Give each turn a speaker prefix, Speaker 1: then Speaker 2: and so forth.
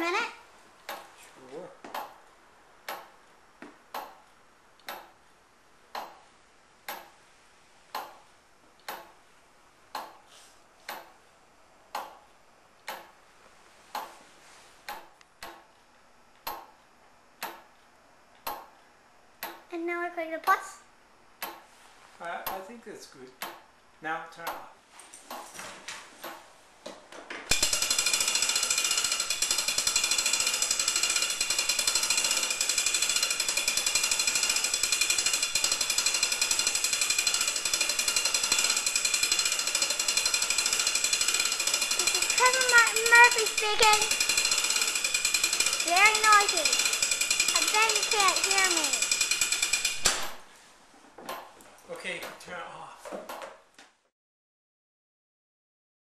Speaker 1: minute? And now we're going to pause.
Speaker 2: Uh, I think that's good. Now turn off.
Speaker 1: Trevor Murphy speaking. Very noisy. I bet you can't hear me.
Speaker 2: Okay, turn it off.